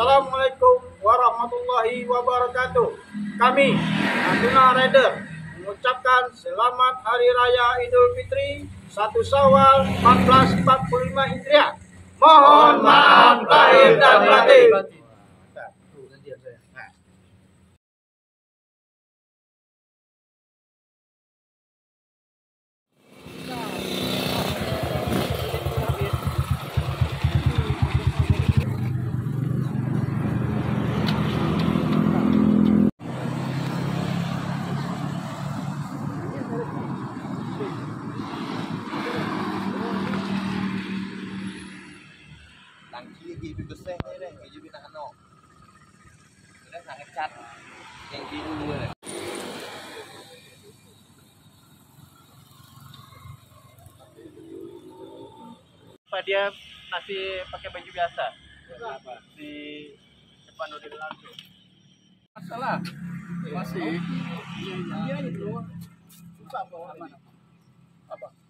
Assalamualaikum warahmatullahi wabarakatuh. Kami, Natuna Rider, mengucapkan selamat Hari Raya Idul Fitri 1 Syawal 1445 Hijriah. Mohon maaf lahir dan batin. Tangki lagi lebih besar ni dah. Kerja bina anak. Dah nak ngecat. Yang biru dah. apa dia masih pakai baju biasa di depan Udin langsung Masalah. Masih. Iya itu. Apa? Di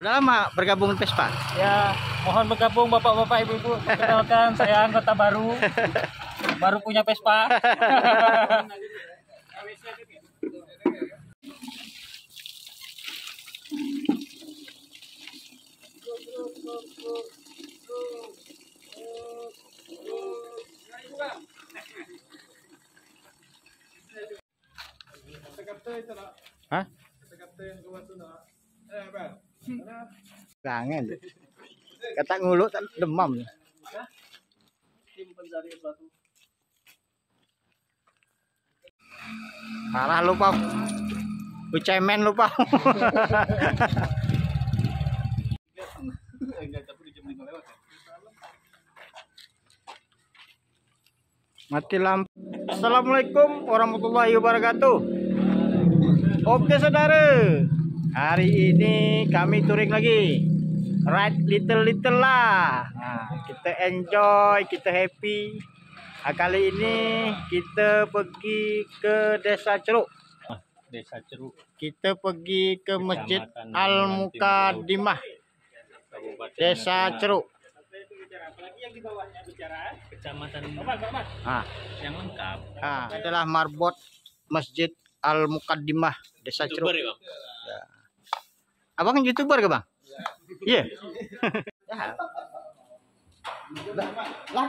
Udah lama bergabung Vespa? Ya, mohon bergabung bapak-bapak, ibu-ibu. kenalkan saya anggota baru. Baru punya Vespa. Hah? Eh, Kangen. Kata nguluk tak demam. Parah lu, Pau. Lu cemen lu, Pau. Enggak, tapi di jam 5 lewat ya. Mati lampu. Assalamualaikum warahmatullahi wabarakatuh. Oke saudara, hari ini kami touring lagi. Ride little little lah. Nah, kita enjoy, kita happy. Nah, kali ini kita pergi ke Desa Ceruk. Desa Ceruk, Kita pergi ke Masjid Kecamatan Al Mukadimah, Kabupaten Desa. Ceruk. Kecamatan Ah, yang lengkap. ah, adalah marbot Masjid Al Mukaddimah Desa Ceruk. ya? Abang kan youtuber ke bang? Iya. lah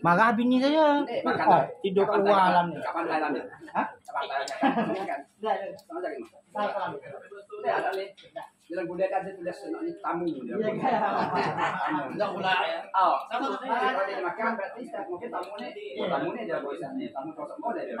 Marah bini saya. Oh, tidur keluar alam ni. Kapan ya? Hah? Kapan Thailand kan? Sama lagi mas. Udah ada nih. Bilang kuliah kan saya tulis ini tamu dia. Tamu. Enggak pula ya. Oh, sama kalau dia makan berarti mungkin tamunya tamunya dia bisa nih. Tamu kosong boleh dia.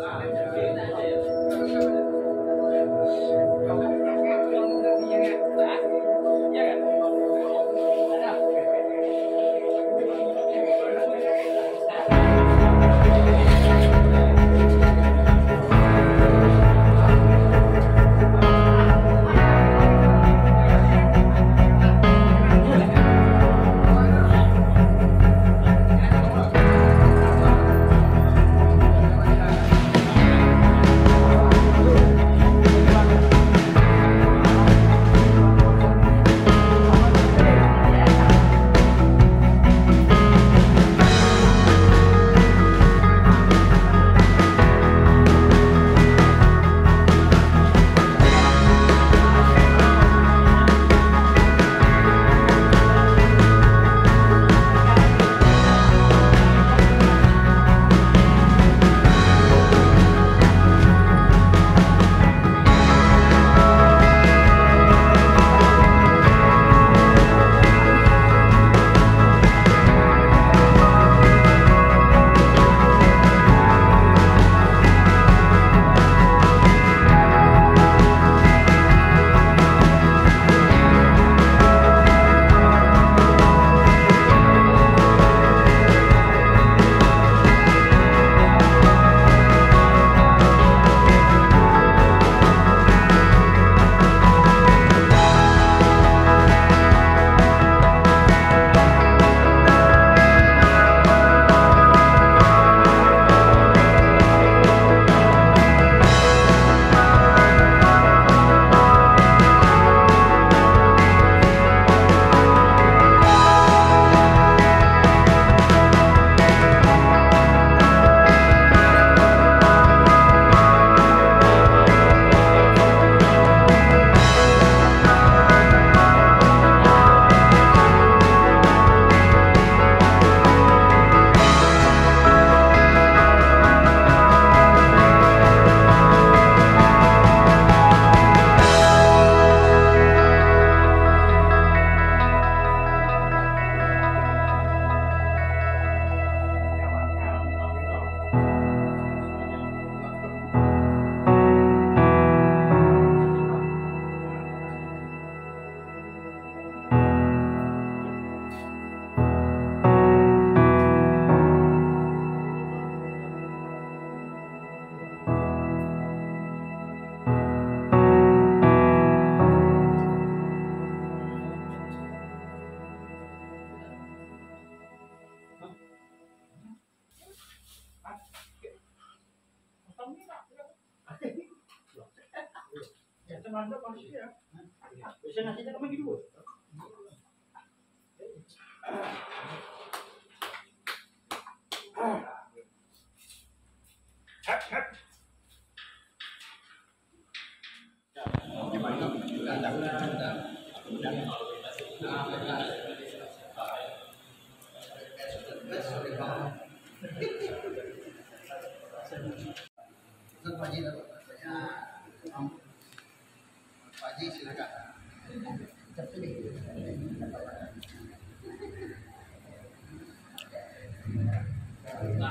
I'm gonna feel that Bisa nasinya kamu gitu. Iya,